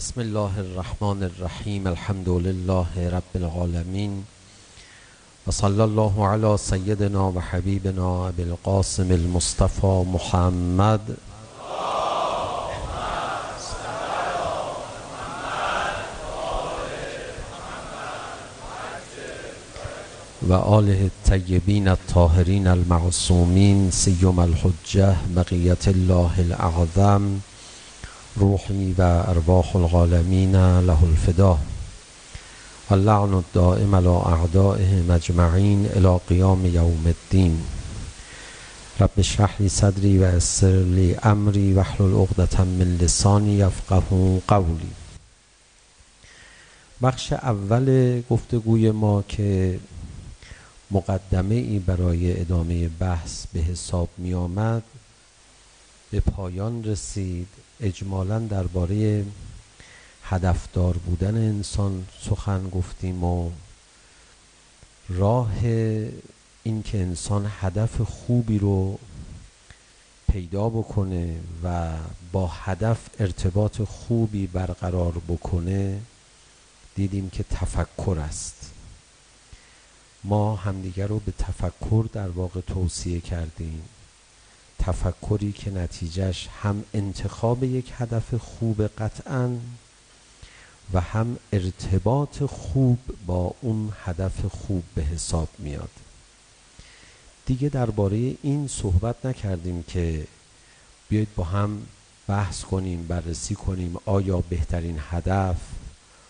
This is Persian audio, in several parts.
بسم الله الرحمن الرحیم الحمد لله رب العالمین و صلی الله علی سیدنا و حبیبنا ابی القاسم المصطفى محمد. و آله الطیبین الطاهرین المعصومین سیم الحجه بقیت الله الاعظم روحی و ارواح العالمین له الفدا. و اللعن الدائم على اعدائه مجمعین الى قیام یوم الدین. رب اشرح لی صدری و یسر لی امری واحلل عقدة من لسانی یفقهوا قولی. بخش اول گفتگوی ما که مقدمه ای برای ادامه بحث به حساب می آمد به پایان رسید. اجمالا درباره هدفدار بودن انسان سخن گفتیم و راه این که انسان هدف خوبی رو پیدا بکنه و با هدف ارتباط خوبی برقرار بکنه دیدیم که تفکر است. ما همدیگر رو به تفکر در واقع توصیه کردیم. تفکری که نتیجهش هم انتخاب یک هدف خوب قطعا و هم ارتباط خوب با اون هدف خوب به حساب میاد. دیگه درباره این صحبت نکردیم که بیایید با هم بحث کنیم بررسی کنیم آیا بهترین هدف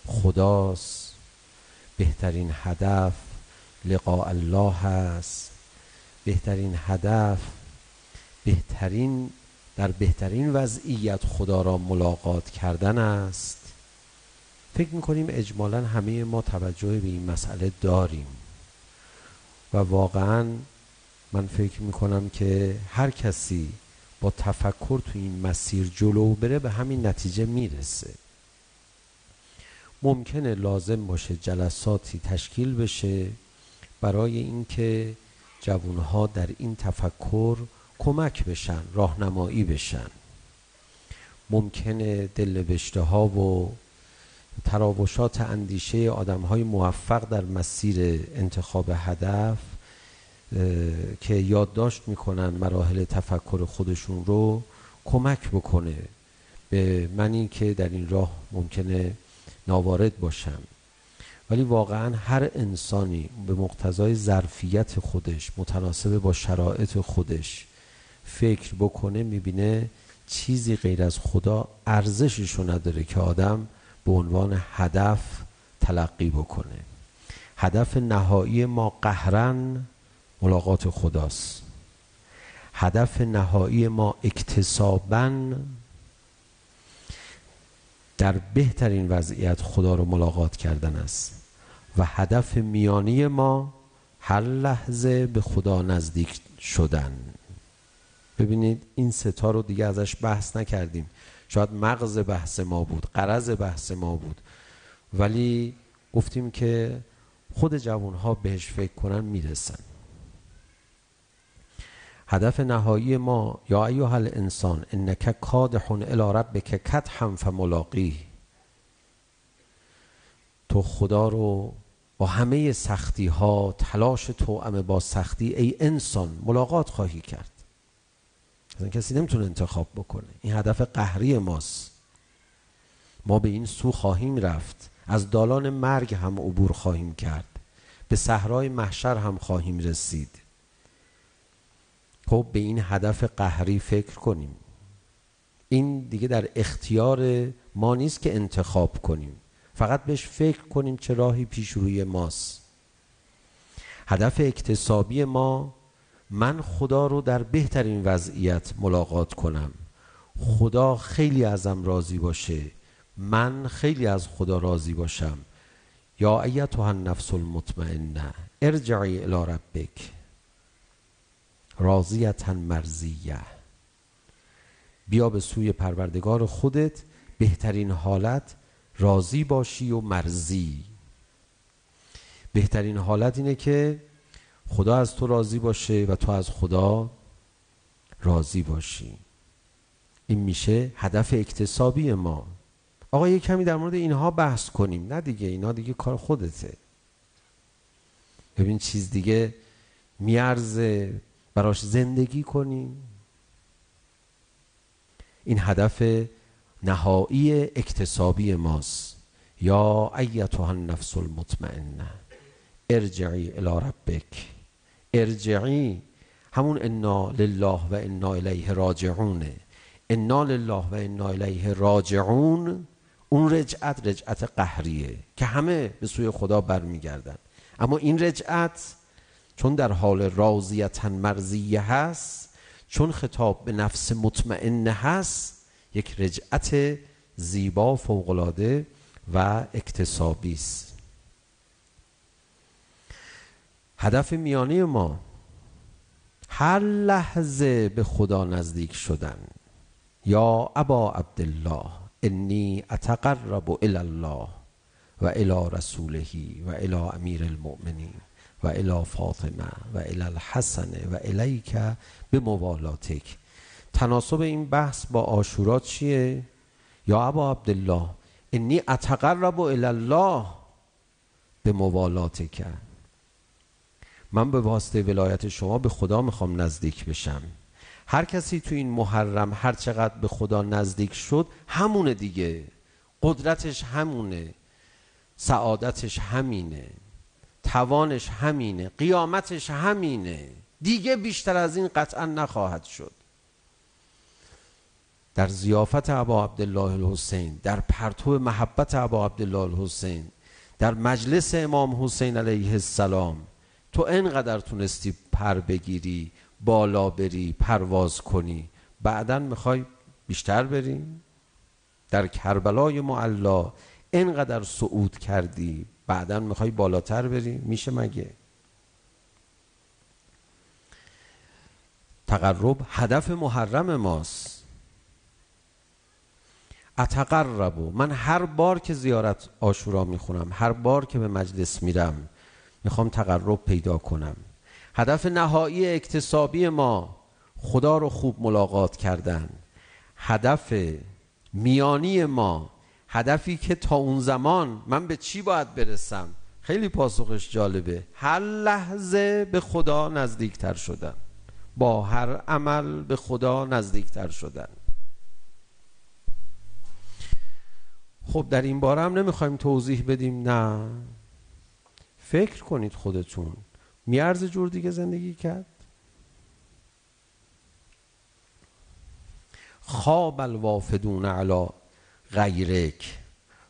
خداست بهترین هدف لقاء الله هست بهترین هدف بهترین در بهترین وضعیت خدا را ملاقات کردن است. فکر می‌کنیم اجمالا همه ما توجه به این مسئله داریم. و واقعا من فکر می‌کنم که هر کسی با تفکر تو این مسیر جلو بره به همین نتیجه می‌رسه. ممکنه لازم باشه جلساتی تشکیل بشه برای اینکه جوانها در این تفکر کمک بشن راهنمایی بشن. ممکنه دلنوشته ها و تراوشات اندیشه آدم های موفق در مسیر انتخاب هدف که یادداشت می‌کنن مراحل تفکر خودشون رو کمک بکنه به منی که در این راه ممکنه ناوارد باشم. ولی واقعا هر انسانی به مقتضای ظرفیت خودش متناسب با شرایط خودش فکر بکنه می‌بینه چیزی غیر از خدا ارزششو نداره که آدم به عنوان هدف تلقی بکنه. هدف نهایی ما قهرن ملاقات خداست. هدف نهایی ما اکتسابا در بهترین وضعیت خدا رو ملاقات کردن است. و هدف میانی ما هر لحظه به خدا نزدیک شدن. ببینید این ستا رو دیگه ازش بحث نکردیم. شاید مغز بحث ما بود قرض بحث ما بود. ولی گفتیم که خود جوانها بهش فکر کنن می‌رسن. هدف نهایی ما یا ایها الانسان انک کادح الی ربک کدحا فملاقیه. تو خدا رو با همه سختی ها تلاش توأم با سختی ای انسان ملاقات خواهی کرد. کسی نمی‌تونه انتخاب بکنه. این هدف قهری ماست. ما به این سو خواهیم رفت. از دالان مرگ هم عبور خواهیم کرد. به صحرای محشر هم خواهیم رسید. خب به این هدف قهری فکر کنیم. این دیگه در اختیار ما نیست که انتخاب کنیم. فقط بهش فکر کنیم چه راهی پیش روی ماست. هدف اکتسابی ما من خدا رو در بهترین وضعیت ملاقات کنم. خدا خیلی ازم راضی باشه. من خیلی از خدا راضی باشم. یا ایتها النفس المطمئنه ارجعی الی ربک راضیتا مرضیه. بیا به سوی پروردگار خودت بهترین حالت راضی باشی و مرضی. بهترین حالت اینه که خدا از تو راضی باشه و تو از خدا راضی باشی. این میشه هدف اکتسابی ما. آقا یه کمی در مورد اینها بحث کنیم. نه دیگه اینا دیگه کار خودته. ببین چیز دیگه میارزه براش زندگی کنیم. این هدف نهایی اکتسابی ماست. یا ایتها النفس المطمئنه ارجعی الى ربک. ارجعی. همون انا لله و انا الیه راجعونه. انا لله و انا الیه راجعون اون رجعت رجعت قهریه که همه به سوی خدا برمیگردن. اما این رجعت چون در حال راضیتا مرزیه هست چون خطاب به نفس مطمئنه هست یک رجعت زیبا فوقلاده و اکتسابی است. هدف میانی ما هر لحظه به خدا نزدیک شدن. یا ابا عبدالله انی اتقرب الى الله و الى رسوله و الى امیر المؤمنین و الى فاطمه و الى الحسن و الیک به موالاتک تناسب این بحث با آشورا چیه؟ یا ابا عبدالله انی اتقرب الى الله به موالاتک من به واسطه ولایت شما به خدا می‌خوام نزدیک بشم. هر کسی تو این محرم هر چقدر به خدا نزدیک شد همونه دیگه. قدرتش همونه. سعادتش همینه. توانش همینه. قیامتش همینه. دیگه بیشتر از این قطعا نخواهد شد. در زیافت ابا عبدالله الحسین در پرتو محبت ابا عبدالله الحسین در مجلس امام حسین علیه السلام تو انقدر تونستی پر بگیری بالا بری پرواز کنی بعدا می‌خوای بیشتر بریم در کربلای معلا انقدر صعود کردی بعدا می‌خوای بالاتر بری؟ میشه مگه؟ تقرب هدف محرم ماست. اتقرب من هر بار که زیارت آشورا می‌خونم هر بار که به مجلس میرم می‌خوام تقرب پیدا کنم. هدف نهایی اکتسابی ما خدا رو خوب ملاقات کردن. هدف میانی ما هدفی که تا اون زمان من به چی باید برسم؟ خیلی پاسخش جالبه. هر لحظه به خدا نزدیکتر شدن. با هر عمل به خدا نزدیکتر شدن. خب در این باره هم نمی‌خوایم توضیح بدیم نه. فکر کنید خودتون. میارز جور دیگه زندگی کرد. خواب الوافدون علی غیرک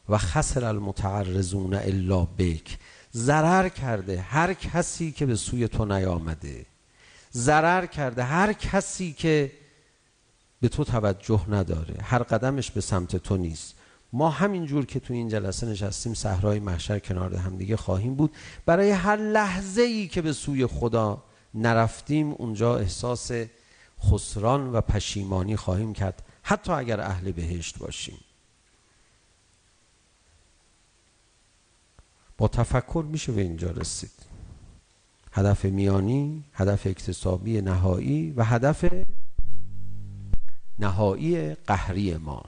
و خسر المتعرضون الا بک. ضرر کرده هر کسی که به سوی تو نیامده. ضرر کرده هر کسی که به تو توجه نداره. هر قدمش به سمت تو نیست. ما همین جور که تو این جلسه نشستیم صحرای محشر کنار هم دیگه خواهیم بود. برای هر لحظه ای که به سوی خدا نرفتیم اونجا احساس خسران و پشیمانی خواهیم کرد حتی اگر اهل بهشت باشیم. با تفکر میشه به اینجا رسید. هدف میانی هدف اکتسابی نهایی و هدف نهایی قهری ما.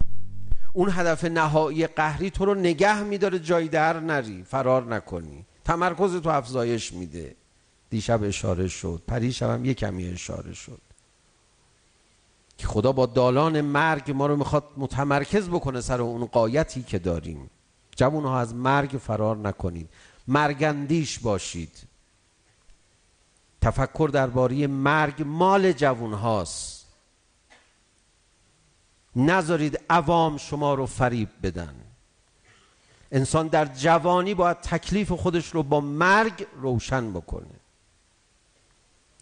اون هدف نهایی قهری تو رو نگه میداره جای در نری. فرار نکنی. تمرکز تو افزایش میده. دیشب اشاره شد. پریشب هم یه کمی اشاره شد. که خدا با دالان مرگ ما رو می‌خواد متمرکز بکنه سر اون قایتی که داریم. جوون از مرگ فرار نکنید. مرگندیش باشید. تفکر درباره مرگ مال جوون هاست. نذارید عوام شما رو فریب بدن. انسان در جوانی باید تکلیف خودش رو با مرگ روشن بکنه.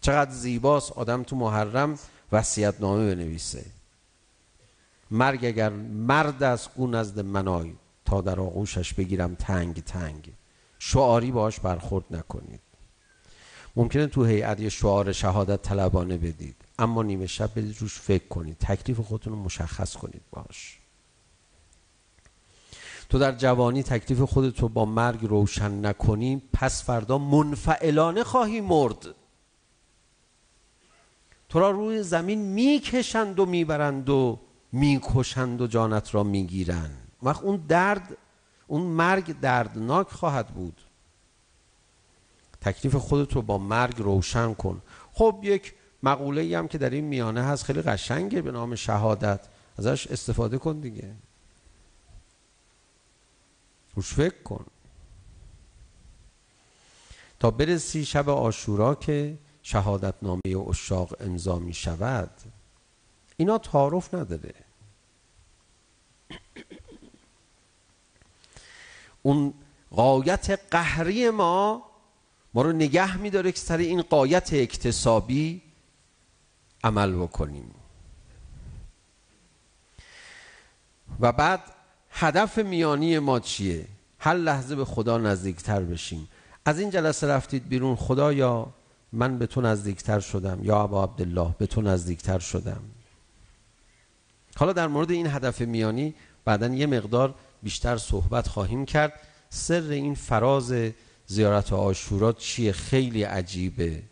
چقدر زیباست آدم تو محرم وصیت نامه بنویسه. مرگ اگر مرد از او نزد منای تا در آغوشش بگیرم تنگ تنگ. شعاری باش برخورد نکنید. ممکنه تو هیئت یه شعار شهادت طلبانه بدید. اما نیمه شب روش فکر کنید. تکلیف خودتون رو مشخص کنید باش. تو در جوانی تکلیف خودت رو با مرگ روشن نکنی پس فردا منفعلانه خواهی مرد. تو را روی زمین می‌کشند و می‌برند و می‌کشند و جانت را می‌گیرند. وقت اون درد اون مرگ دردناک خواهد بود. تکلیف خودت رو با مرگ روشن کن. خب یک مقوله ای هم که در این میانه هست خیلی قشنگه به نام شهادت. ازش استفاده کن دیگه. روش فکر کن. تا برسی شب آشورا که شهادت نامه اشاق امضا می شود اینا تعارف نداره. اون قایت قهری ما ما رو نگه میداره که سر این قایت اکتسابی عمل بکنیم. و بعد هدف میانی ما چیه؟ هر لحظه به خدا نزدیکتر بشیم. از این جلسه رفتید بیرون خدایا من به تو نزدیکتر شدم؟ یا ابا عبدالله به تو نزدیکتر شدم. حالا در مورد این هدف میانی بعدا یه مقدار بیشتر صحبت خواهیم کرد. سر این فراز زیارت آشورا چیه؟ خیلی عجیبه.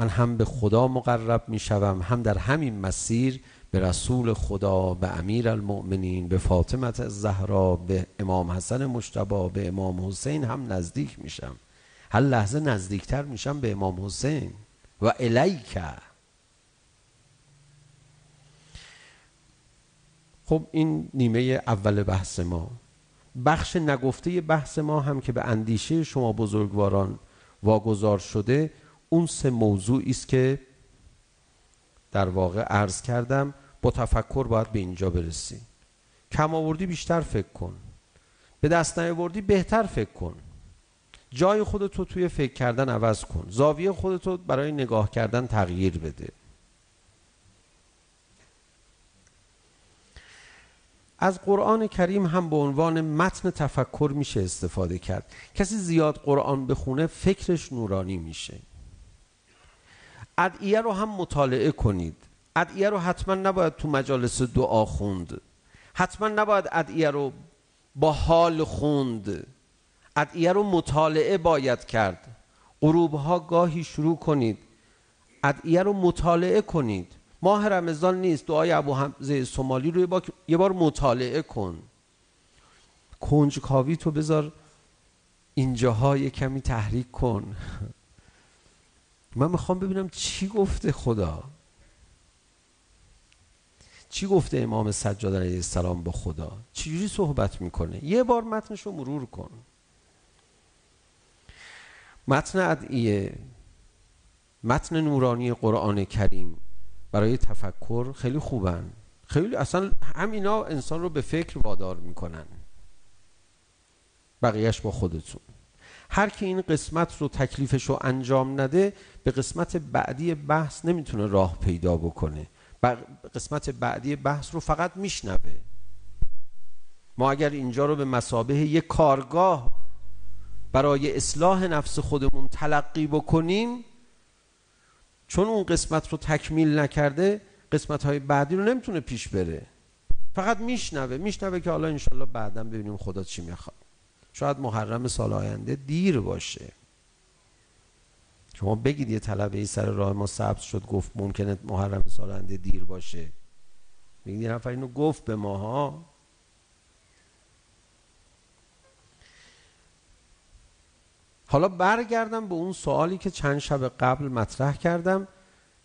من هم به خدا مقرب می شوم هم در همین مسیر به رسول خدا به امیر المؤمنین به فاطمت زهرا به امام حسن مشتبا به امام حسین هم نزدیک میشم. هر لحظه نزدیکتر میشم به امام حسین. و الیکه خب این نیمه اول بحث ما. بخش نگفته بحث ما هم که به اندیشه شما بزرگواران واگذار شده اون سه موضوعی است که در واقع عرض کردم با تفکر باید به اینجا برسی. کم آوردی بیشتر فکر کن. به دست نیاوردی بهتر فکر کن. جای خودتو توی فکر کردن عوض کن. زاویه خودتو برای نگاه کردن تغییر بده. از قرآن کریم هم به عنوان متن تفکر میشه استفاده کرد. کسی زیاد قرآن بخونه فکرش نورانی میشه. ادعیه رو هم مطالعه کنید. ادعیه رو حتما نباید تو مجالس دعا خوند. حتما نباید ادعیه رو با حال خوند. ادعیه رو مطالعه باید کرد. غروب ها گاهی شروع کنید. ادعیه رو مطالعه کنید. ماه رمضان نیست. دعای ابو حمزه سومالی رو یه بار مطالعه کن. کنجکاوی تو بذار اینجاها یه کمی تحریک کن. من می‌خوام ببینم چی گفته خدا. چی گفته امام سجاد علیه السلام به خدا؟ چجوری صحبت می‌کنه؟ یه بار متنش رو مرور کن. متن ادعیه متن نورانی قرآن کریم برای تفکر خیلی خوبن. خیلی اصلا همینا انسان رو به فکر وادار می‌کنن. بقیهش با خودتون. هر کی این قسمت رو تکلیفش رو انجام نده به قسمت بعدی بحث نمی‌تونه راه پیدا بکنه. قسمت بعدی بحث رو فقط میشنوه. ما اگر اینجا رو به مسابه یک کارگاه برای اصلاح نفس خودمون تلقی بکنیم چون اون قسمت رو تکمیل نکرده قسمت های بعدی رو نمی‌تونه پیش بره. فقط میشنوه. میشنوه که حالا انشالله بعدا ببینیم خدا چی می‌خواد. شاید محرم سال آینده دیر باشه. شما بگید یه طلبه ای سر راه ما ثبت شد گفت ممکنه محرم سال آینده دیر باشه. بگید یه نفر اینو گفت به ماها. حالا برگردم به اون سوالی که چند شب قبل مطرح کردم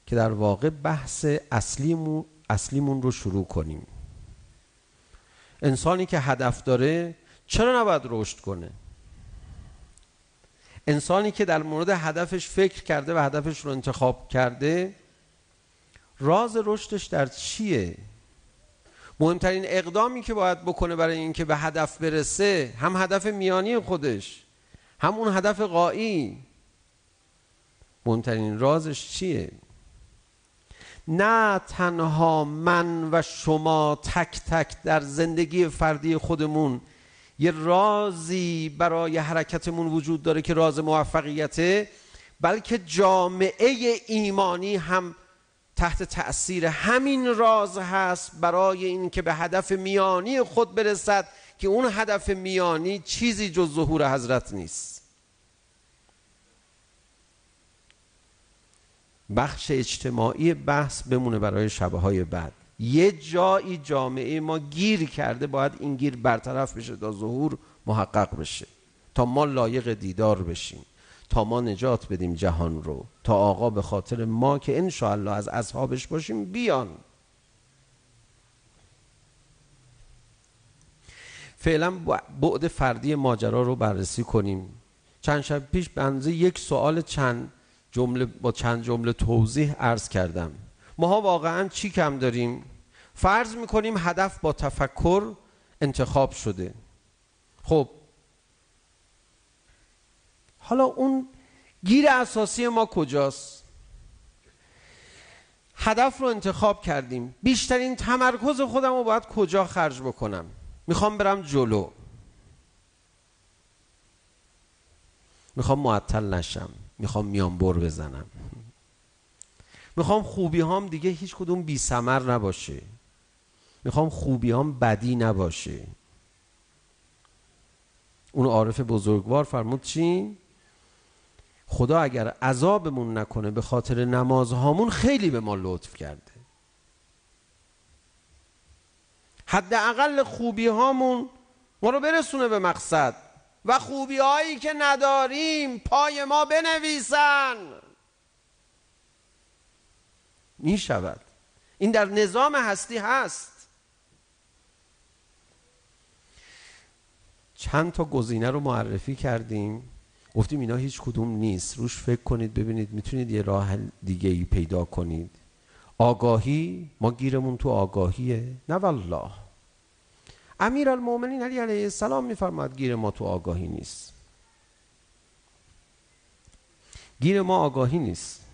که در واقع بحث اصلیمون, اصلیمون رو شروع کنیم. انسانی که هدف داره چرا نباید رشد کنه؟ انسانی که در مورد هدفش فکر کرده و هدفش رو انتخاب کرده راز رشدش در چیه؟ مهمترین اقدامی که باید بکنه برای اینکه به هدف برسه هم هدف میانی خودش همون هدف قایی. مهمترین رازش چیه؟ نه تنها من و شما تک تک در زندگی فردی خودمون یه رازی برای حرکتمون وجود داره که راز موفقیته بلکه جامعه ایمانی هم تحت تأثیر همین راز هست برای اینکه به هدف میانی خود برسد که اون هدف میانی چیزی جز ظهور حضرت نیست. بخش اجتماعی بحث بمونه برای شبه های بعد. یه جایی جامعه ما گیر کرده باید این گیر برطرف بشه تا ظهور محقق بشه. تا ما لایق دیدار بشیم. تا ما نجات بدیم جهان رو. تا آقا به خاطر ما که انشاءالله از اصحابش باشیم بیان. فعلا بعد فردی ماجرا رو بررسی کنیم. چند شب پیش بنزه یک سوال چند جمله با چند جمله توضیح عرض کردم. ماها واقعا چی کم داریم؟ فرض می‌کنیم هدف با تفکر انتخاب شده. خب. حالا اون گیر اساسی ما کجاست؟ هدف رو انتخاب کردیم. بیشترین تمرکز خودم رو باید کجا خرج بکنم؟ می‌خوام برم جلو. می‌خوام معطل نشم. می‌خوام میانبر بزنم. می‌خوام خوبی هام دیگه هیچ کدوم بی سمر نباشه. می‌خوام خوبی هام بدی نباشه. اون عارف بزرگوار فرمود چی؟ خدا اگر عذابمون نکنه به خاطر نمازهامون خیلی به ما لطف کرده. حداقل خوبی هامون ما رو برسونه به مقصد. و خوبی هایی که نداریم پای ما بنویسن. می شود این در نظام هستی هست. چند تا گزینه رو معرفی کردیم. گفتیم اینا هیچ کدوم نیست. روش فکر کنید ببینید. می‌تونید یه راه دیگه ای پیدا کنید. آگاهی ما گیرمون تو آگاهیه. نه والله. امیر المومنین علی علیه السلام میفرماد گیر ما تو آگاهی نیست. گیر ما آگاهی نیست.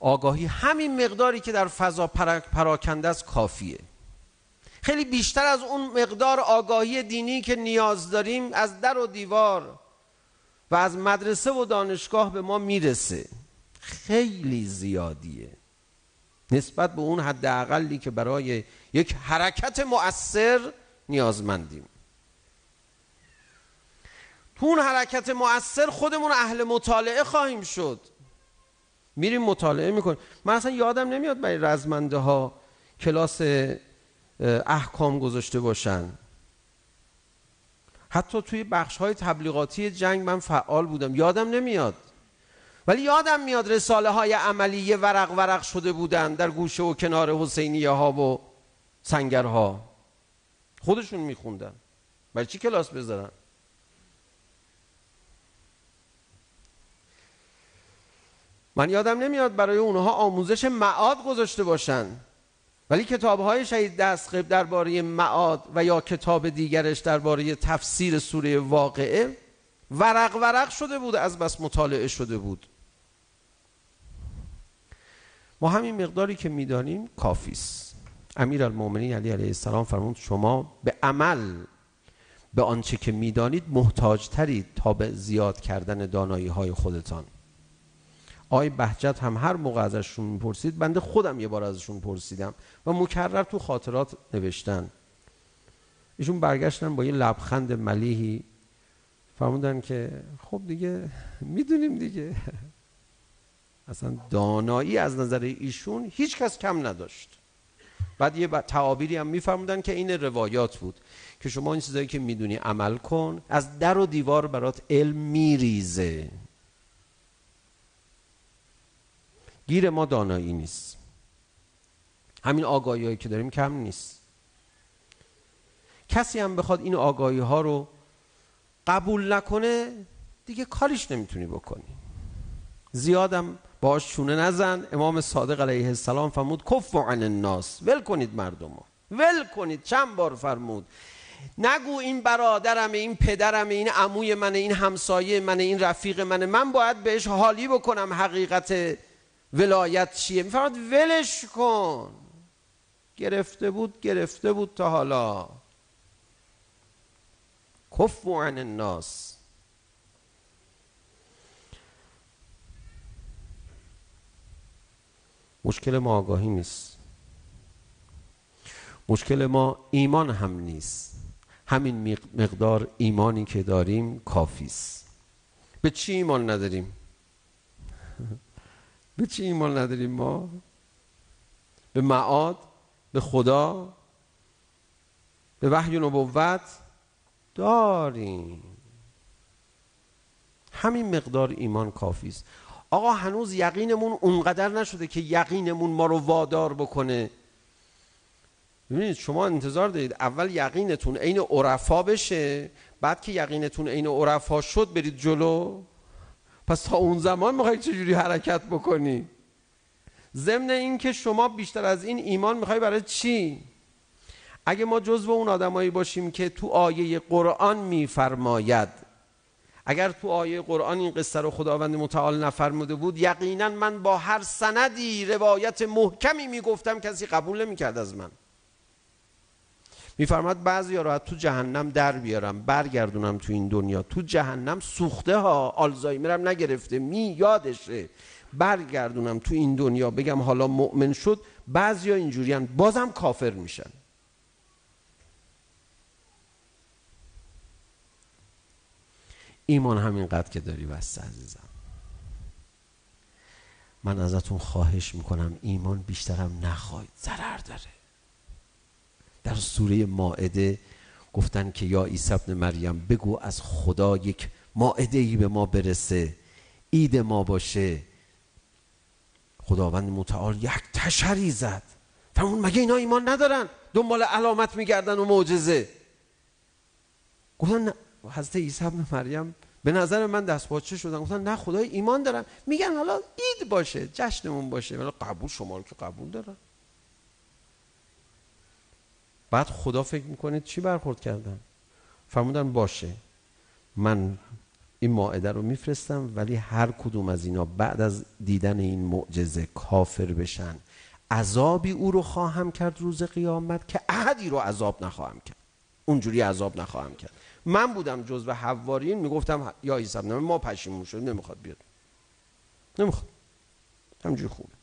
آگاهی همین مقداری که در فضا پراکنده است کافیه. خیلی بیشتر از اون مقدار آگاهی دینی که نیاز داریم از در و دیوار و از مدرسه و دانشگاه به ما می‌رسه. خیلی زیادیه. نسبت به اون حد که برای یک حرکت مؤثر نیازمندیم. تو اون حرکت مؤثر خودمون اهل مطالعه خواهیم شد. میریم مطالعه می‌کنیم. من اصلا یادم نمیاد برای رزمنده ها کلاس احکام گذاشته باشن. حتی توی بخش های تبلیغاتی جنگ من فعال بودم. یادم نمیاد. ولی یادم میاد رساله های عملی ورق ورق شده بودن در گوشه و کنار حسینیه ها و سنگرها. خودشون میخوندن. برای چی کلاس بذارن؟ من یادم نمیاد برای اونها آموزش معاد گذاشته باشن. ولی کتاب های شهید دستقب درباره معاد و یا کتاب دیگرش درباره تفسیر سوره واقعه ورق ورق شده بود از بس مطالعه شده بود. ما همین مقداری که می‌دانیم کافیست امیر المومنین علی علیه السلام فرمود شما به عمل به آنچه که می‌دانید محتاج ترید تا به زیاد کردن دانایی های خودتان. آقای بهجت هم هر موقع ازشون می‌پرسید بنده خودم یه بار ازشون پرسیدم و مکرر تو خاطرات نوشتن. ایشون برگشتن با یه لبخند ملیحی فرمودن که خب دیگه می‌دونیم دیگه. اصلا دانایی از نظر ایشون هیچ کس کم نداشت. بعد یه تعابیری هم میفرمودن که این روایات بود که شما این چیزایی که می‌دونی عمل کن از در و دیوار برات علم میریزه. گیر ما دانایی نیست. همین آگاهی هایی که داریم کم نیست. کسی هم بخواد این آگاهی ها رو قبول نکنه دیگه کاریش نمی‌تونی بکنی. زیادم باش چونه نزن. امام صادق علیه السلام فرمود کف عن الناس. ول کنید مردم ول کنید. چند بار فرمود. نگو این برادرم این پدرم این عموی من این همسایه من این رفیق من من باید بهش حالی بکنم حقیقت ولایت چیه؟ میفرماد ولش کن. گرفته بود گرفته بود تا حالا. کف عن الناس. مشکل ما آگاهی نیست. مشکل ما ایمان هم نیست. همین مقدار ایمانی که داریم کافیست به چی ایمان نداریم؟ به چی ایمان نداریم ما؟ به معاد؟ به خدا؟ به وحی نبوت؟ داریم. همین مقدار ایمان کافی است. آقا هنوز یقینمون اونقدر نشده که یقینمون ما رو وادار بکنه. ببینید شما انتظار دارید اول یقینتون عین عرفا بشه بعد که یقینتون عین عرفا شد برید جلو. پس تا اون زمان می‌خواید چجوری حرکت بکنی؟ ضمن این که شما بیشتر از این ایمان می‌خوای برای چی؟ اگه ما جزو اون آدمایی باشیم که تو آیه قرآن میفرماید اگر تو آیه قرآن این قصه رو خداوند متعال نفرموده بود یقینا من با هر سندی روایت محکمی می‌گفتم کسی قبول نمی‌کرد از من. میفرماد بعضی رو تو جهنم در بیارم برگردونم تو این دنیا. تو جهنم سوخته ها آلزایمرم نگرفته می یادشه برگردونم تو این دنیا. بگم حالا مؤمن شد بعضی ها اینجوری بازم کافر میشن. ایمان همینقدر که داری بسته عزیزم. من ازتون خواهش می‌کنم ایمان بیشترم نخواهید. ضرر داره. در سوره ماعده گفتن که یا عیسی ابن مریم بگو از خدا یک ماعده ای به ما برسه عید ما باشه. خداوند متعال یک تشری زد. فرمون مگه اینا ایمان ندارن؟ دنبال علامت میگردن و معجزه. گفتن حضرت عیسی ابن مریم به نظر من دست باچه شدن. گفتن نه خدای ایمان دارم میگن حالا عید باشه جشنمون باشه. ولی قبول شما رو که قبول دارن. بعد خدا فکر می‌کنه چی برخورد کردن؟ فرمودن باشه. من این ماعده رو میفرستم ولی هر کدوم از اینا بعد از دیدن این معجزه کافر بشن. عذابی او رو خواهم کرد روز قیامت که احدی رو عذاب نخواهم کرد. اونجوری عذاب نخواهم کرد. من بودم جزو حوارین می‌گفتم یا عیسی ما پشیمون شد نمی‌خواد بیاد. نمی‌خواد. همجوری خوبه.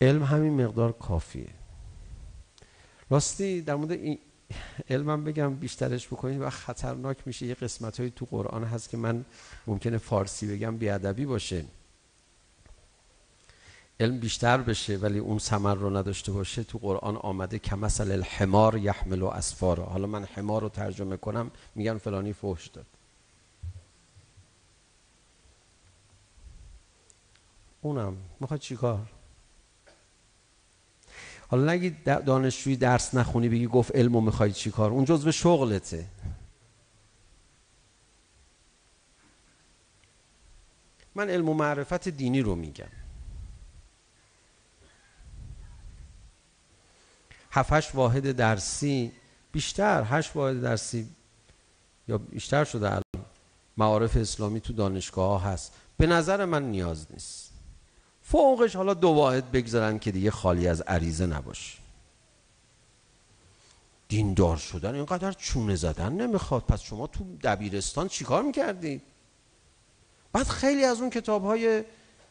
علم همین مقدار کافیه. راستی در مورد این علمم بگم بیشترش بکنید و خطرناک میشه. یه قسمت های تو قرآن هست که من ممکنه فارسی بگم بیادبی باشه. علم بیشتر بشه ولی اون ثمر رو نداشته باشه. تو قرآن آمده که مثل الحمار یحمل و اسفار حالا من حمار رو ترجمه کنم میگن فلانی فوش داد. اونم. می‌خواد چیکار؟ حالا نگی دانشجوی درس نخونی بگی گفت علمو می‌خوای چی کار؟ اون جزو شغلته. من علم و معرفت دینی رو میگم. هفتش واحد درسی بیشتر هشت واحد درسی یا بیشتر شده الان معارف اسلامی تو دانشگاه ها هست. به نظر من نیاز نیست. فوقش حالا دو واحد بگذارن که دیگه خالی از عریضه نباشه دیندار شدن اینقدر چونه زدن نمی‌خواد پس شما تو دبیرستان چیکار می‌کردی؟ بعد خیلی از اون کتاب های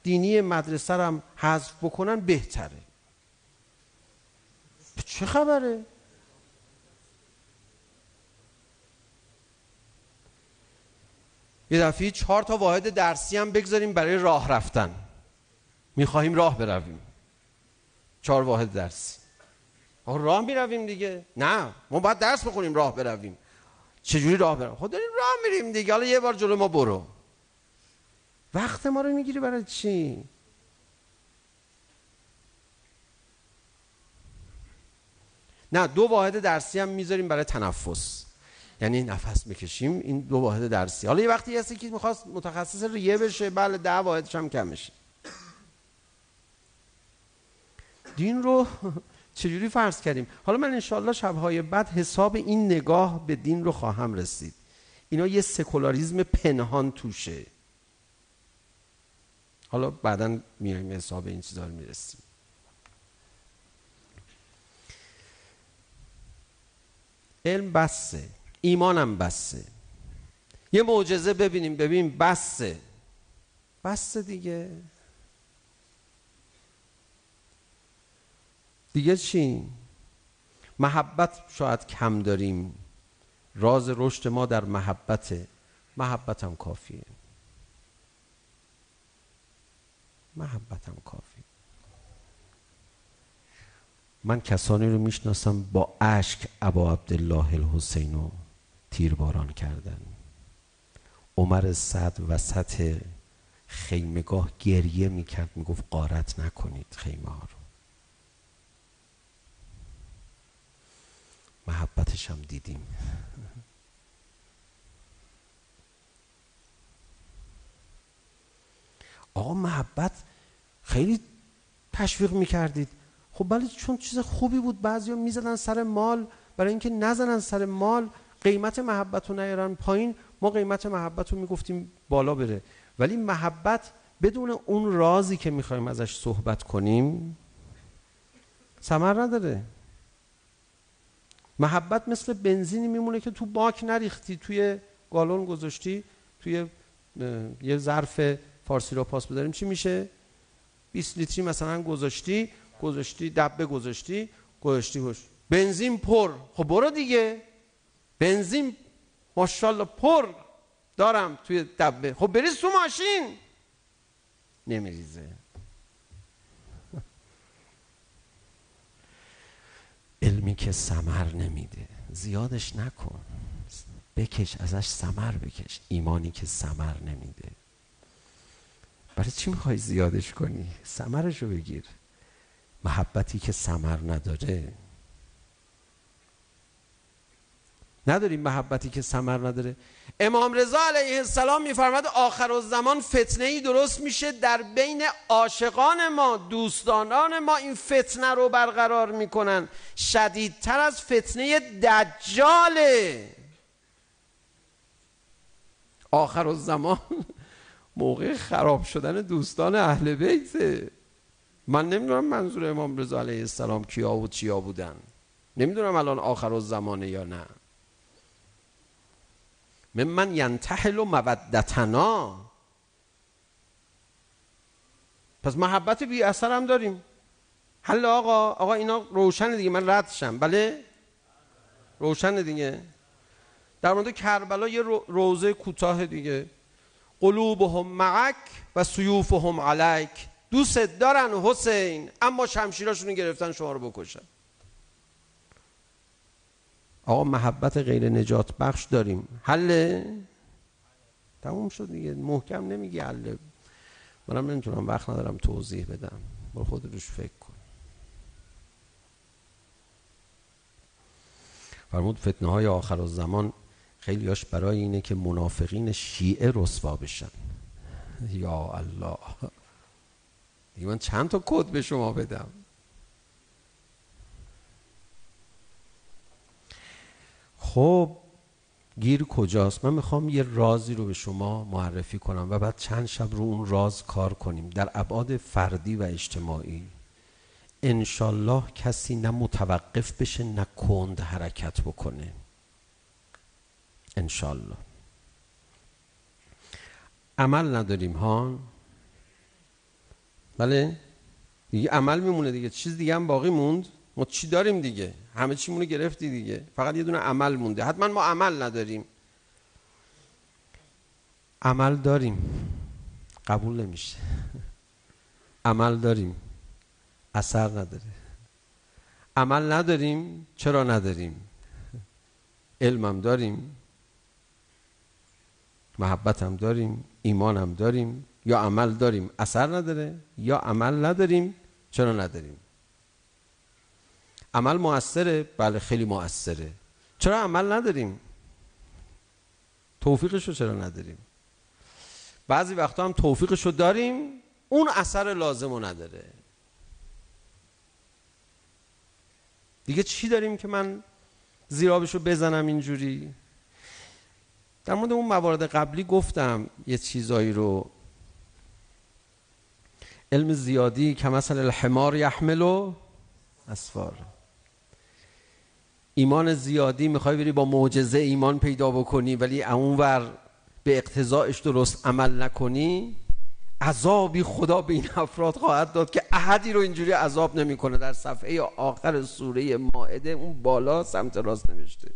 دینی مدرسه هم حذف بکنن بهتره چه خبره؟ یه دفعه چهار تا واحد درسی هم بگذاریم برای راه رفتن می‌خواهیم راه برویم. چهار واحد درس. راه می‌رویم دیگه. نه ما باید درس بخونیم راه برویم. چجوری راه برویم؟ خود خب داریم راه میریم دیگه. حالا یه بار جلو ما برو. وقت ما رو می‌گیری برای چی؟ نه دو واحد درسی هم می‌ذاریم برای تنفس. یعنی نفس بکشیم این دو واحد درسی. حالا یه وقتی هستی که می‌خواست متخصص ریه بشه بله ده واحدش هم کمشه دین رو چجوری فرض کردیم؟ حالا من انشالله شبهای بعد حساب این نگاه به دین رو خواهم رسید. اینا یه سکولاریزم پنهان توشه. حالا بعدا میایم حساب این چیزا رو می‌رسیم. علم بسه. ایمانم بسه. یه معجزه ببینیم. ببین بسه. بسه دیگه. دیگه چی؟ محبت شاید کم داریم. راز رشد ما در محبت محبت هم کافیه. محبتم کافی من کسانی رو می‌شناسم با اشک ابا عبدالله الحسین رو تیرباران کردن. عمر صد وسط خیمگاه گریه می‌کرد می‌گفت قارت نکنید خیمه ها محبتش هم دیدیم. آقا محبت خیلی تشویق می‌کردید. خب بله چون چیز خوبی بود. بعضی ها می‌زدن سر مال. برای اینکه نزنن سر مال قیمت محبت رو نیارن پایین. ما قیمت محبت رو می‌گفتیم بالا بره. ولی محبت بدون اون رازی که می‌خوایم ازش صحبت کنیم سمر نداره. محبت مثل بنزینی میمونه که تو باک نریختی توی گالون گذاشتی توی یه ظرف فارسی رو پاس بداریم چی میشه؟ 20 لیتری مثلا گذاشتی گذاشتی دبه گذاشتی گذاشتی گوش بنزین پر. خب برو دیگه. بنزین ماشاءالله پر. دارم توی دبه. خب بریز تو ماشین. نمیریزه. علمی که سمر نمیده. زیادش نکن. بکش ازش سمر بکش. ایمانی که سمر نمیده. برای چی می‌خوای زیادش کنی؟ سمرش رو بگیر. محبتی که سمر نداره. نداریم محبتی که سمر نداره. امام رضا علیه السلام میفرماد آخر و زمان فتنه ای درست میشه در بین عاشقان ما دوستانان ما این فتنه رو برقرار می‌کنن. شدیدتر از فتنه دجاله آخر و زمان موقع خراب شدن دوستان اهل بیته من نمی‌دونم منظور امام رضا علیه السلام کیا و چیا بودن. نمی‌دونم الان آخر و زمانه یا نه. من من ینتحل و مودتنا. پس محبت بی اثر هم داریم. حل آقا آقا اینا روشن دیگه من ردشم. بله؟ روشن دیگه. در مورد کربلا یه روزه کوتاه دیگه. قلوبهم معک و سیوفهم علیک. دوست دارن حسین اما شمشیراشون گرفتن شما رو بکشن. آقا محبت غیر نجات بخش داریم. حله؟ تموم شد دیگه. محکم نمیگی حله. منم نمی‌تونم وقت ندارم توضیح بدم. برو خود روش فکر کن. فرمود فتنه های آخر و زمان خیلی هاش برای اینه که منافقین شیعه رسوا بشن. یا الله. دیگه من چند تا کد به شما بدم؟ خب گیر کجاست؟ من می‌خوام یه رازی رو به شما معرفی کنم و بعد چند شب رو اون راز کار کنیم. در ابعاد فردی و اجتماعی انشالله کسی نه متوقف بشه نه کند حرکت بکنه. انشالله. عمل نداریم ها بله؟ دیگه عمل میمونه دیگه. چیز دیگه هم باقی موند. ما چی داریم دیگه؟ همه چی مونه گرفتی دیگه. فقط یه دونه عمل مونده. حتما ما عمل نداریم. عمل داریم. قبول نمیشه. عمل داریم. اثر نداره. عمل نداریم. چرا نداریم؟ علمم داریم. محبتم داریم. ایمانم داریم. یا عمل داریم. اثر نداره. یا عمل نداریم. چرا نداریم؟ عمل موثره بله خیلی موثره چرا عمل نداریم؟ توفیقش رو چرا نداریم؟ بعضی وقتا هم توفیقش رو داریم اون اثر لازم رو نداره. دیگه چی داریم که من زیرابش رو بزنم اینجوری؟ در مورد اون موارد قبلی گفتم یه چیزایی رو. علم زیادی که مثل الحمار یحمل و اسفار. ایمان زیادی می‌خوای بری با معجزه ایمان پیدا بکنی ولی اونور به اقتضاعش درست عمل نکنی عذابی خدا به این افراد خواهد داد که احدی رو اینجوری عذاب نمی‌کنه. در صفحه آخر سوره مائده اون بالا سمت راست نوشته.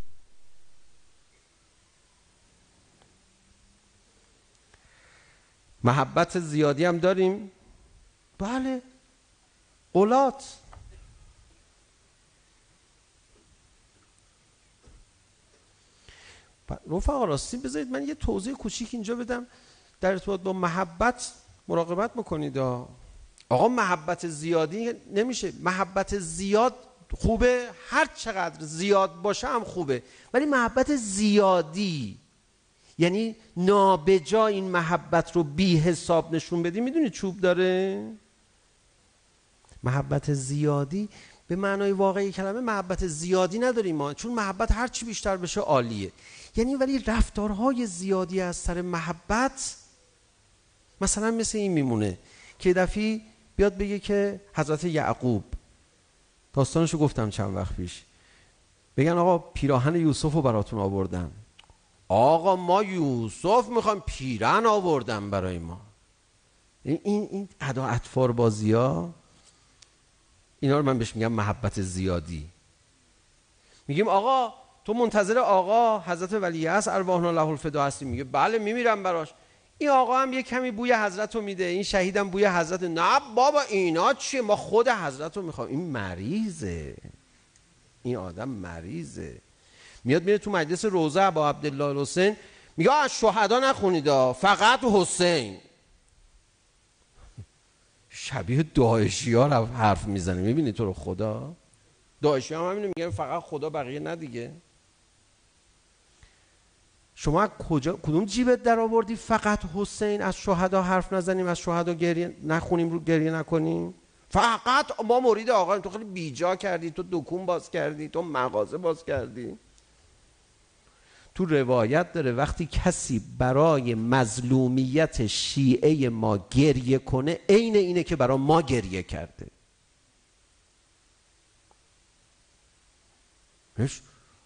محبت زیادی هم داریم؟ بله. قلات رفقا راستی بذارید من یه توضیح کوچیک اینجا بدم. در ارتباط با محبت مراقبت می‌کنید آقا محبت زیادی نمیشه. محبت زیاد خوبه هر چقدر زیاد باشه هم خوبه. ولی محبت زیادی یعنی نابجا این محبت رو بی حساب نشون بدی می‌دونی چوب داره؟ محبت زیادی به معنای واقعی کلمه محبت زیادی نداریم ما چون محبت هر چی بیشتر بشه عالیه. یعنی ولی رفتارهای زیادی از سر محبت مثلا مثل این میمونه که دفعی بیاد بگه که حضرت یعقوب داستانشو گفتم چند وقت پیش. بگن آقا پیراهن یوسف رو براتون آوردن آقا ما یوسف می‌خوایم پیرن آوردن برای ما. این این ادا اطفار بازی ها اینا رو من بهش میگم محبت زیادی. میگیم آقا تو منتظر آقا حضرت ولی است ارواحنا له الفدا هستی میگه بله میمیرم براش. این آقا هم یه کمی بوی حضرت رو میده. این شهیدم بوی حضرت. نه بابا اینا چیه ما خود حضرت رو می‌خوام. این مریضه. این آدم مریضه. میاد میره تو مجلس روزه با عبدالله حسین میگه از شهدا نخونید فقط حسین. شبیه داعشی ها حرف می‌زنه. می‌بینی تو رو خدا؟ داعشی هم همینو میگن فقط خدا بقیه نه دیگه. شما کجا کدوم جیبت در آوردی؟ فقط حسین؟ از شهدا حرف نزنیم؟ از شهدا گریه نخونیم؟ رو گریه نکنیم؟ فقط ما مرید آقا تو خیلی بیجا کردی تو دکون باز کردی تو مغازه باز کردی. تو روایت داره وقتی کسی برای مظلومیت شیعه ما گریه کنه عین اینه که برای ما گریه کرده.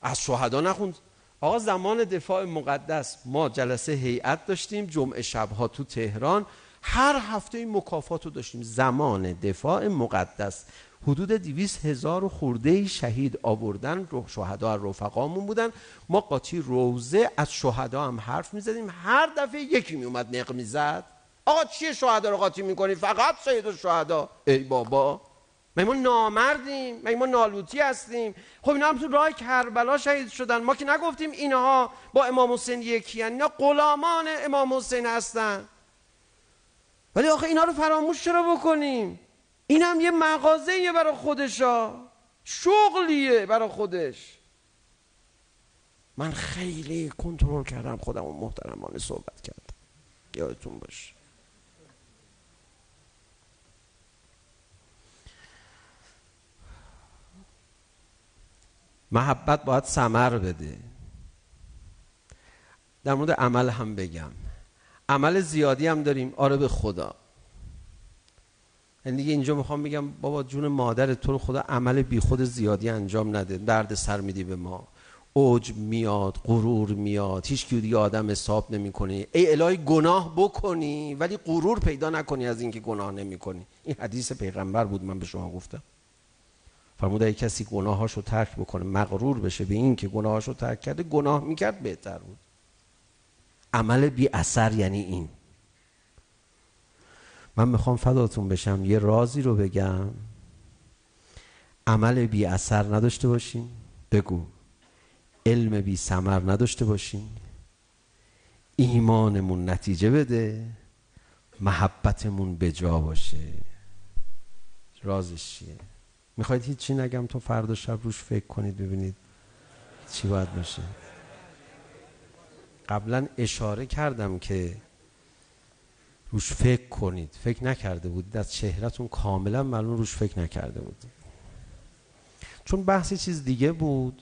از شهدا نخوند. آقا زمان دفاع مقدس ما جلسه هیئت داشتیم جمعه شبها تو تهران. هر هفته این مکافات رو داشتیم. زمان دفاع مقدس. حدود دیویس هزار و خورده شهید آوردن شهدا رفقامون بودن. ما قاطی روزه از شهدا هم حرف می‌زدیم. هر دفعه یکی میومد نق می‌زد. آقا چیه شهدا رو قاطی می‌کنی؟ فقط سید شهدا. ای بابا. ما ما نامردیم؟ ما نالوتی هستیم؟ خب اینا هم تو راه کربلا شهید شدن. ما که نگفتیم اینها با امام حسین یکی اینا غلامان امام حسین هستن. ولی آخه اینا رو فراموش چرا بکنیم؟ این هم یه مغازه برای خودشا. شغلیه برای خودش. من خیلی کنترل کردم خودم و محترمانه صحبت کردم یادتون باشه. محبت باید سمر بده. در مورد عمل هم بگم. عمل زیادی هم داریم. آره به خدا. یعنی دیگه اینجا می‌خوام بگم بابا جون مادر تو رو خدا عمل بی خود زیادی انجام نده. درد سر میدی به ما. اوج میاد غرور میاد. هیچ کی دیگه آدم حساب نمی‌کنی ای الهی گناه بکنی ولی غرور پیدا نکنی از اینکه گناه نمی‌کنی. این حدیث پیغمبر بود من به شما گفتم. فرمود اگه کسی گناهاشو ترک بکنه مغرور بشه به این که گناهاشو ترک کرده گناه می‌کرد بهتر بود. عمل بی اثر یعنی این. من می‌خوام فداتون بشم. یه رازی رو بگم. عمل بی اثر نداشته باشین. بگو. علم بی سمر نداشته باشین. ایمانمون نتیجه بده. محبتمون به جا باشه. رازش چیه؟ می‌خواید هیچی نگم تو فردا شب روش فکر کنید ببینید چی باید باشه. قبلا اشاره کردم که روش فکر کنید. فکر نکرده بودید. از چهرهتون کاملا معلوم روش فکر نکرده بودید. چون بحثی چیز دیگه بود.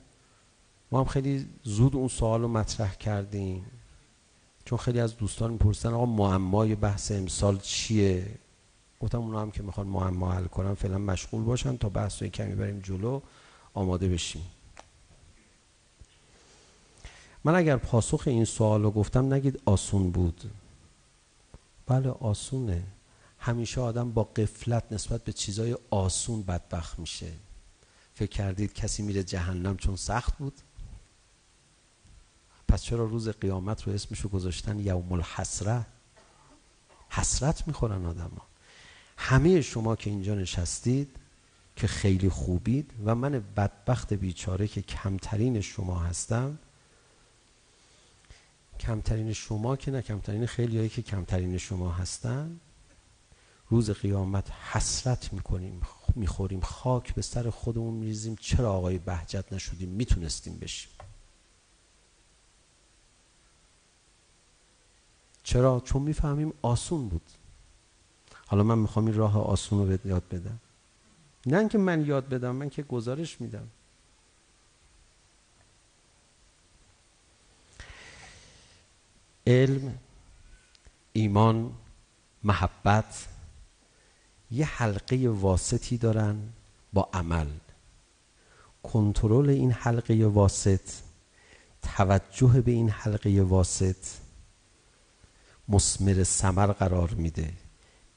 ما هم خیلی زود اون سوال رو مطرح کردیم. چون خیلی از دوستان می‌پرسن آقا معمای بحث امسال چیه؟ گفتم اونا هم که می‌خوان معما حل کنن فعلا مشغول باشن تا بحث کمی بریم جلو آماده بشیم. من اگر پاسخ این سوال رو گفتم نگید آسون بود. بله آسونه. همیشه آدم با قفلت نسبت به چیزای آسون بدبخت میشه. فکر کردید کسی میره جهنم چون سخت بود؟ پس چرا روز قیامت رو اسمشو گذاشتن یوم الحسره حسرت می‌خورن آدم ها همه شما که اینجا نشستید که خیلی خوبید و من بدبخت بیچاره که کمترین شما هستم کمترین شما که نه کمترین خیلی هایی که کمترین شما هستن. روز قیامت حسرت می‌کنیم می‌خوریم خاک به سر خودمون میریزیم. چرا آقای بهجت نشدیم؟ می‌تونستیم بشیم. چرا؟ چون می‌فهمیم آسون بود. حالا من می‌خوام این راه آسون رو یاد بدم. نه اینکه من یاد بدم من که گزارش میدم. علم ایمان محبت یه حلقه واسطی دارن با عمل. کنترل این حلقه واسط توجه به این حلقه واسط مسمر سمر قرار میده.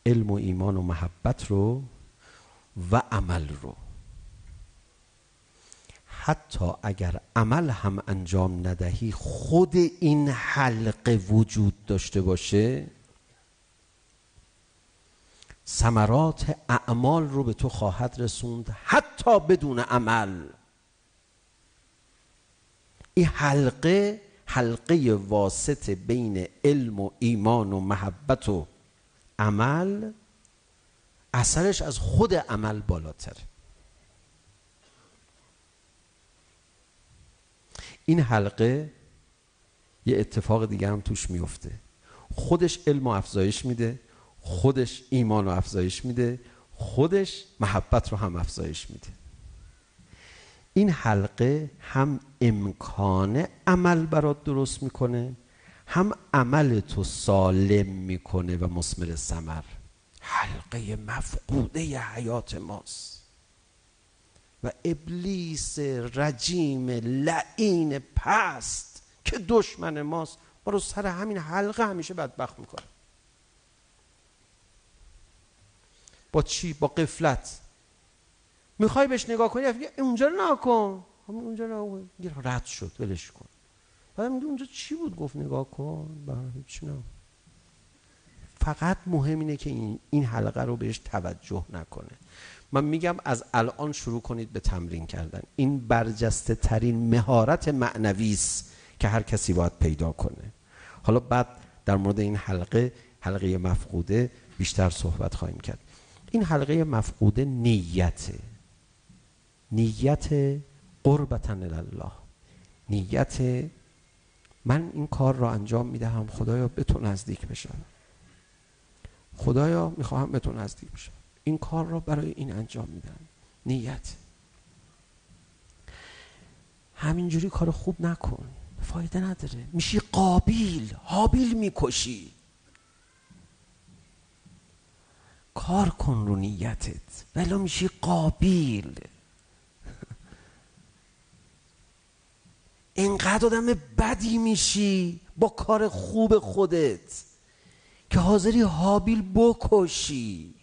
علم و ایمان و محبت رو و عمل رو. حتی اگر عمل هم انجام ندهی خود این حلقه وجود داشته باشه ثمرات اعمال رو به تو خواهد رسوند حتی بدون عمل. این حلقه حلقه واسط بین علم و ایمان و محبت و عمل اثرش از خود عمل بالاتره این حلقه یه اتفاق دیگه هم توش میفته. خودش علم و افزایش میده خودش ایمان و افزایش میده خودش محبت رو هم افزایش میده. این حلقه هم امکان عمل برات درست می‌کنه هم عمل تو سالم می‌کنه و مسمر سمر حلقه مفقوده حیات ماست. و ابلیس رجیم لعین پست که دشمن ماست. ما رو سر همین حلقه همیشه بدبخت می‌کنه. با چی؟ با قفلت. می‌خوای بهش نگاه کنی؟ اونجا رو نکن اونجا نکن رد شد ولش کن. بعد میگه اونجا چی بود؟ گفت نگاه کن. هیچ نه فقط مهم اینه که این, این حلقه رو بهش توجه نکنه. من میگم از الان شروع کنید به تمرین کردن. این برجسته ترین مهارت معنوی است که هر کسی باید پیدا کنه. حالا بعد در مورد این حلقه حلقه مفقوده بیشتر صحبت خواهیم کرد. این حلقه مفقوده نیته. نیت قربتن الله نیت من این کار را انجام می‌دهم خدایا به تو نزدیک بشم. خدایا می‌خواهم به تو نزدیک بشم. این کار را برای این انجام میدم نیت. همینجوری کار خوب نکن. فایده نداره. میشی قابیل. حابیل می‌کشی. کار کن رو نیتت. ولی میشی قابیل. اینقدر آدم بدی میشی با کار خوب خودت که حاضری حابیل بکشی.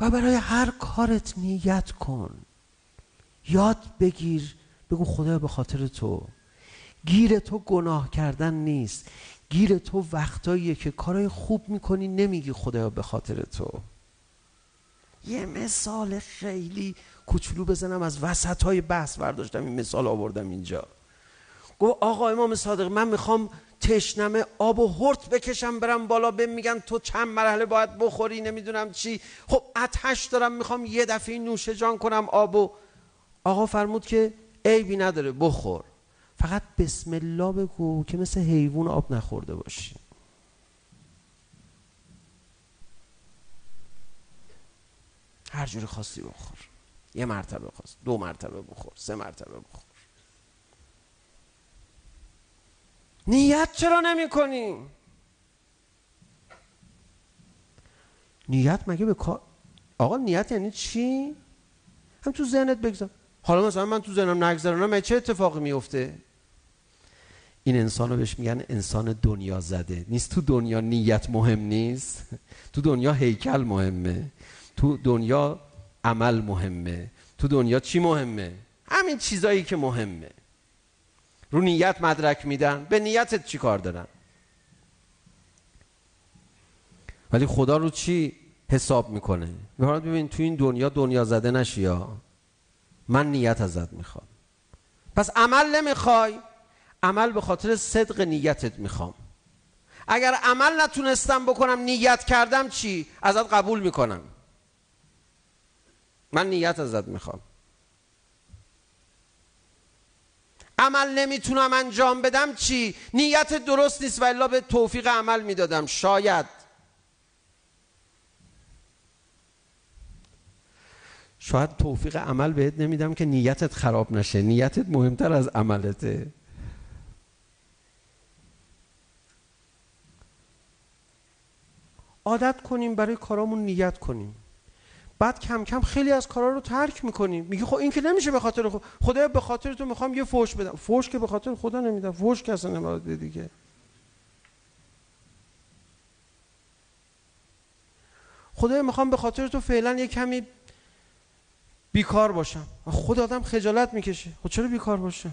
و برای هر کارت نیت کن. یاد بگیر بگو خدا به خاطر تو. گیر تو گناه کردن نیست. گیر تو وقتاییه که کارهای خوب می‌کنی نمیگی خدایا به خاطر تو. یه مثال خیلی کوچولو بزنم از وسط های بحث برداشتم این مثال آوردم اینجا. گفت آقا امام صادق من می‌خوام تشنمه آب و هرت بکشم برم بالا به میگن تو چند مرحله باید بخوری نمی‌دونم چی. خب اتش دارم می‌خوام یه دفعه نوشه جان کنم آب و آقا فرمود که عیبی نداره بخور. فقط بسم الله بگو که مثل حیوان آب نخورده باشی. هر جوری خواستی بخور. یه مرتبه خواست دو مرتبه بخور سه مرتبه بخور. نیت چرا نمی کنی؟ نیت مگه به کار آقا نیت یعنی چی؟ هم تو ذهنت بگذار. حالا مثلا من تو ذهنم نگذرانم چه اتفاقی میفته این انسان رو بهش میگن انسان دنیا زده. نیست تو دنیا نیت مهم نیست؟ تو دنیا هیکل مهمه. تو دنیا عمل مهمه. تو دنیا چی مهمه؟ همین چیزایی که مهمه. رو نیت مدرک میدن. به نیتت چی کار دارن؟ ولی خدا رو چی حساب می‌کنه؟ می‌خواد ببین تو این دنیا دنیا زده نشی من نیت ازت می‌خوام. پس عمل نمی‌خوای. عمل به خاطر صدق نیتت می‌خوام. اگر عمل نتونستم بکنم نیت کردم چی؟ ازت قبول می‌کنم. من نیت ازت می‌خوام. عمل نمی‌تونم انجام بدم چی؟ نیت درست نیست و الا به توفیق عمل می‌دادم. شاید. شاید توفیق عمل بهت نمیدم که نیتت خراب نشه. نیتت مهمتر از عملته. عادت کنیم برای کارامون نیت کنیم. بعد کم کم خیلی از کارا رو ترک می‌کنیم میگه خب این که نمیشه به خاطر خود خدا به خاطر تو می‌خوام یه فوش بدم. فوش که به خاطر خدا نمیدم. فوش کسی نمیده دیگه. خدا می‌خوام به خاطر تو فعلا یه کمی بیکار باشم. خود آدم خجالت می‌کشه. خب چرا بیکار باشم؟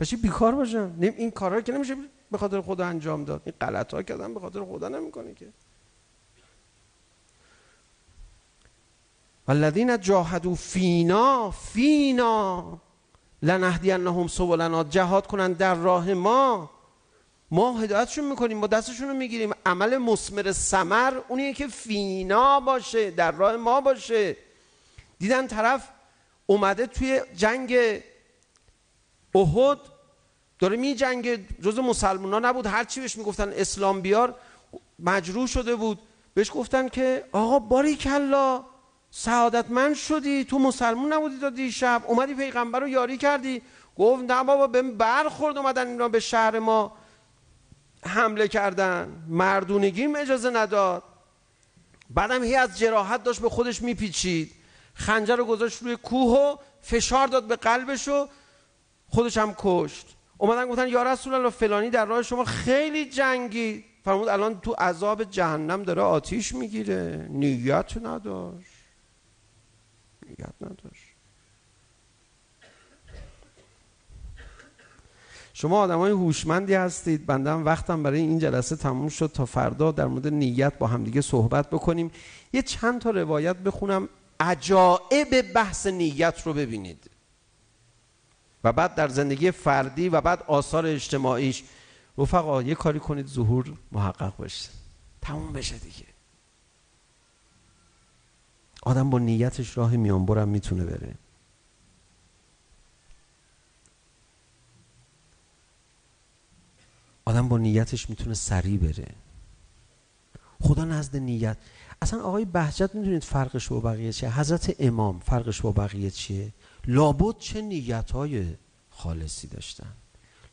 بچه بیکار باشم؟ این کارا که نمیشه به خاطر خدا انجام داد. این غلط ها که آدم به خاطر خدا نمی‌کنه که. والذین جاهدوا فینا فینا. لنهدینهم سبلنا. جهاد کنن در راه ما. ما هدایتشون می‌کنیم ما دستشون رو می‌گیریم. عمل مسمر سمر اونیه که فینا باشه در راه ما باشه. دیدن طرف اومده توی جنگ احد. داره می جنگ جز مسلمان ها نبود هرچی بهش می‌گفتن اسلام بیار مجروح شده بود. بهش گفتن که آقا باری کلا سعادتمند شدی تو مسلمون نبودی تا دیشب اومدی پیغمبر رو یاری کردی. گفت نه بابا به برخورد اومدن اینا به شهر ما. حمله کردن مردونگیم اجازه نداد. بعدم هی از جراحت داشت به خودش میپیچید. خنجر رو گذاشت روی کوه و فشار داد به قلبش و خودش هم کشت. اومدن گفتن یا رسول الله فلانی در راه شما خیلی جنگی. فرمود الان تو عذاب جهنم داره آتیش می‌گیره نیت نداشت. نیت نداشت. شما آدم های هوشمندی هستید. بندم وقتم برای این جلسه تموم شد تا فردا در مورد نیت با همدیگه صحبت بکنیم. یه چند تا روایت بخونم. عجائب بحث نیت رو ببینید. و بعد در زندگی فردی و بعد آثار اجتماعیش. رفقا یه کاری کنید ظهور محقق بشه. تموم بشه دیگه. آدم با نیتش راه میانبرم می‌تونه بره. آدم با نیتش می‌تونه سریع بره. خدا نزد نیت. اصلا آقای بهجت می‌دونید فرقش با بقیه چیه؟ حضرت امام فرقش با بقیه چیه؟ لابد چه نیت های خالصی داشتن؟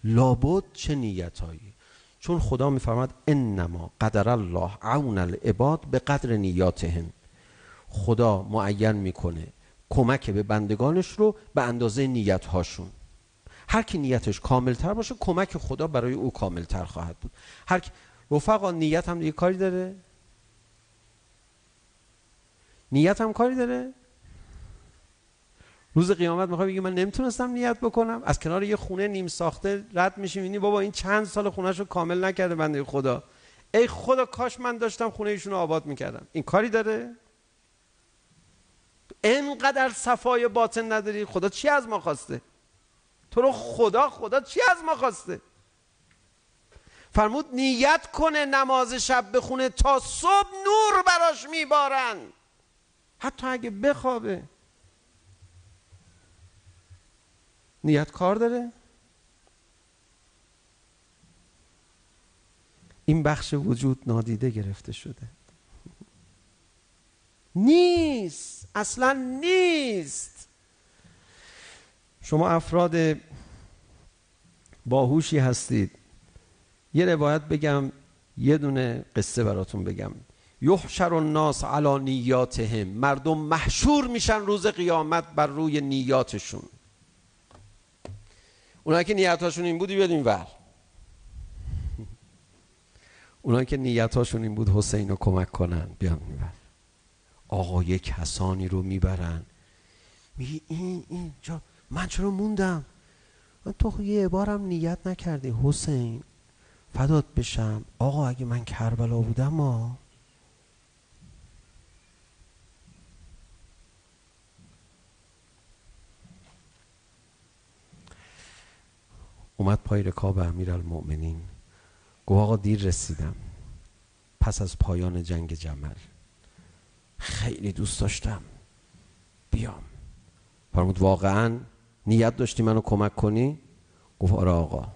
لابد چه نیت هایی چون خدا میفرماد انما قدر الله عون العباد به قدر نیاتهم خدا معین می‌کنه. کمک به بندگانش رو به اندازه نیت هاشون هر کی نیتش کاملتر باشه کمک خدا برای او کاملتر خواهد بود. هر کی رفقا نیت هم یه کاری داره؟ نیت هم کاری داره؟ روز قیامت می‌خوای بگی من نمی‌تونستم نیت بکنم؟ از کنار یه خونه نیم ساخته رد میشیم اینی بابا این چند سال خونهش رو کامل نکرده بنده خدا. ای خدا کاش من داشتم خونه ایشون رو آباد می‌کردم. این کاری داره؟ انقدر صفای باطن نداری؟ خدا چی از ما خواسته؟ تو رو خدا خدا چی از ما خواسته؟ فرمود نیت کنه نماز شب بخونه تا صبح نور براش میبارن. حتی اگه بخوابه. نیت کار داره؟ این بخش وجود نادیده گرفته شده. نیست. اصلا نیست. شما افراد باهوشی هستید. یه روایت بگم یه دونه قصه براتون بگم. یحشر الناس علی نیاتهم. مردم محشور میشن روز قیامت بر روی نیاتشون. اونایی که نیتاشون این بود بیاد ور. اونایی که نیتاشون این بود حسین رو کمک کنن. بیان این ور. آقای کسانی رو می‌برن. میگی این این جا من چرا موندم؟ تو یه بارم نیت نکردی. حسین فدات بشم. آقا اگه من کربلا بودم ما؟ اومد پای رکاب امیر المؤمنین گوه آقا دیر رسیدم. پس از پایان جنگ جمل. خیلی دوست داشتم. بیام. فرمود واقعا نیت داشتی منو کمک کنی؟ گفت آره آقا.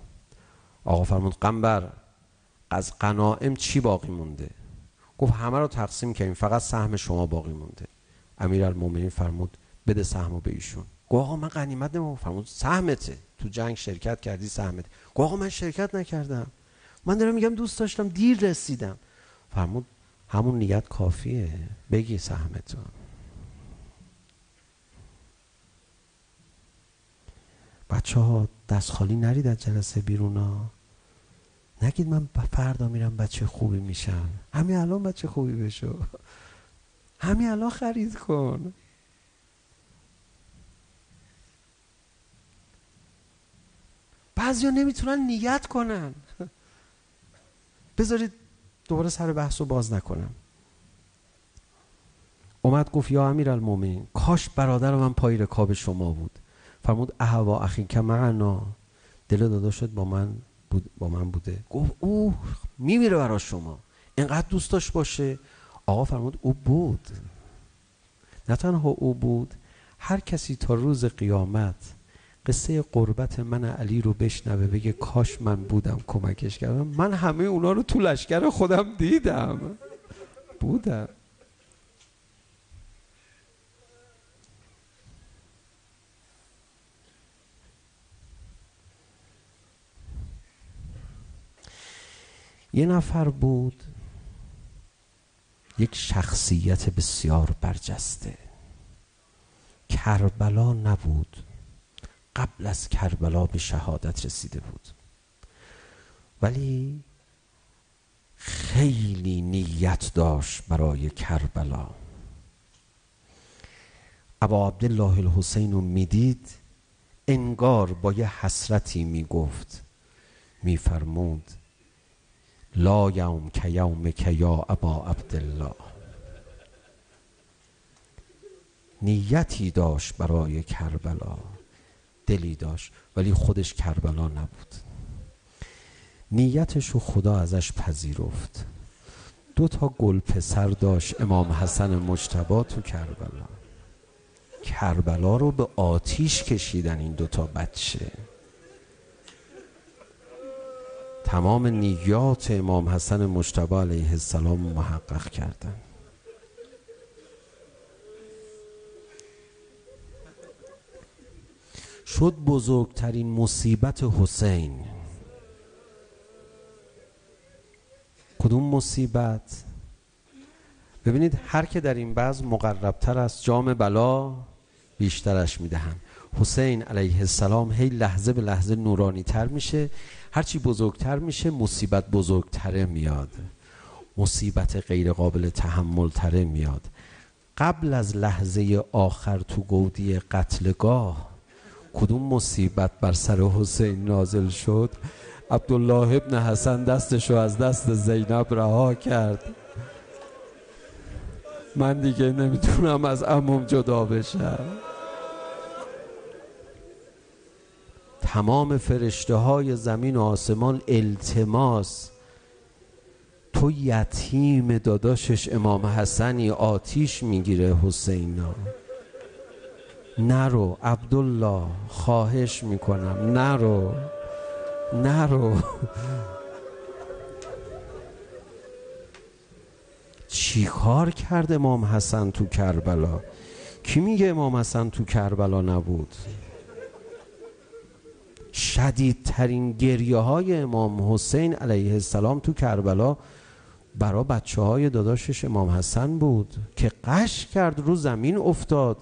آقا فرمود قنبر از قنائم چی باقی مونده؟ گفت همه رو تقسیم کردیم فقط سهم شما باقی مونده. امیر المومنین فرمود بده سهمو به ایشون. گفت آقا من غنیمت نمو فرمود سهمته. تو جنگ شرکت کردی سهمت گفت آقا من شرکت نکردم. من دارم میگم دوست داشتم دیر رسیدم. فرمود همون نیت کافیه. بگی سهمتو بچه ها دست خالی نرید از جلسه بیرون ها. نگید من فردا میرم بچه خوبی میشم. همین الان بچه خوبی بشو. همین الان خرید کن. بعضی نمی‌تونن نیت کنن. بذارید دوباره سر بحث رو باز نکنم. اومد گفت یا امیر المومنین کاش برادر من پای رکاب شما بود. فرمود اهوا اخی که معنا دل داداشت با من بود با من بوده. گفت او میمیره برا شما. اینقدر دوست داشت باشه. آقا فرمود او بود. نه تنها او بود هر کسی تا روز قیامت قصه قربت من علی رو بشنوه بگه کاش من بودم کمکش کردم. من همه اونا رو تو لشکر خودم دیدم. بودم. یه نفر بود یک شخصیت بسیار برجسته. کربلا نبود. قبل از کربلا به شهادت رسیده بود. ولی خیلی نیت داشت برای کربلا. ابا عبدالله الحسین رو می‌دید انگار با یه حسرتی می‌گفت میفرمود لا یوم که یوم که یا ابا عبدالله. نیتی داشت برای کربلا. دلی داشت ولی خودش کربلا نبود. نیتش رو خدا ازش پذیرفت. دو تا گل پسر داشت امام حسن مجتبا تو کربلا. کربلا رو به آتیش کشیدن این دوتا بچه. تمام نیات امام حسن مجتبا علیه السلام محقق کردن. شد بزرگترین مصیبت حسین. کدوم مصیبت؟ ببینید هر که در این بعض مقربتر است جام بلا بیشترش می‌دهند حسین علیه السلام هی لحظه به لحظه نورانی تر میشه. هرچی بزرگتر میشه مصیبت بزرگتره میاد. مصیبت غیر قابل تحمل تره میاد. قبل از لحظه آخر تو گودی قتلگاه کدوم مصیبت بر سر حسین نازل شد؟ عبدالله ابن حسن دستشو از دست زینب رها کرد. من دیگه نمی‌تونم از اموم جدا بشم. تمام فرشته های زمین و آسمان التماس. تو یتیم داداشش امام حسنی آتیش می‌گیره حسینا. نرو عبدالله خواهش می‌کنم. نرو. نرو. چی کار کرد امام حسن تو کربلا؟ کی میگه امام حسن تو کربلا نبود؟ شدیدترین گریه های امام حسین علیه السلام تو کربلا برا بچه های داداشش امام حسن بود که قش کرد رو زمین افتاد.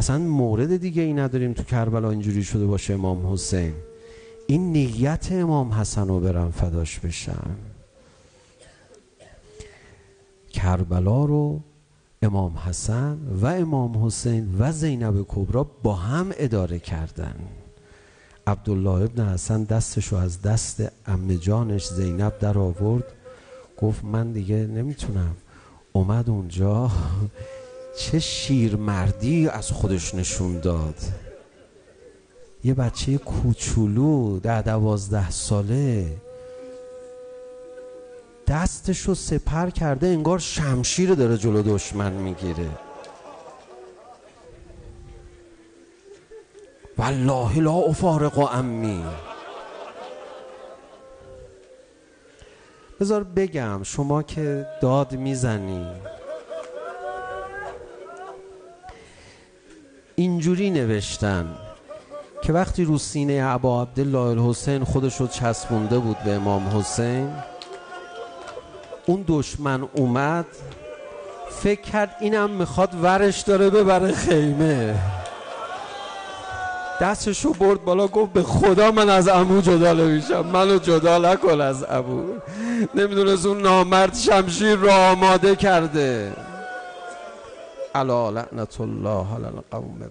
اصلا مورد دیگه ای نداریم تو کربلا اینجوری شده باشه امام حسین. این نیت امام حسن رو برم فداش بشم. کربلا رو امام حسن و امام حسین و زینب کبرا با هم اداره کردن. عبدالله ابن حسن دستشو از دست ام جانش زینب در آورد. گفت من دیگه نمی‌تونم. اومد اونجا. چه شیرمردی از خودش نشون داد. یه بچه کوچولو ده دوازده ساله. دستش رو سپر کرده انگار شمشیر داره جلو دشمن می‌گیره. والله لا افارق و امی بذار بگم شما که داد می‌زنی. اینجوری نوشتن که وقتی رو سینه عبا عبدالله الحسین خودش رو چسبونده بود به امام حسین اون دشمن اومد فکر کرد اینم می‌خواد ورش داره ببره خیمه. دستشو برد بالا گفت به خدا من از امو جدا نمیشم منو جدا نکن از امو نمی‌دونست اون نامرد شمشیر رو آماده کرده. على لعنة الله على القوم.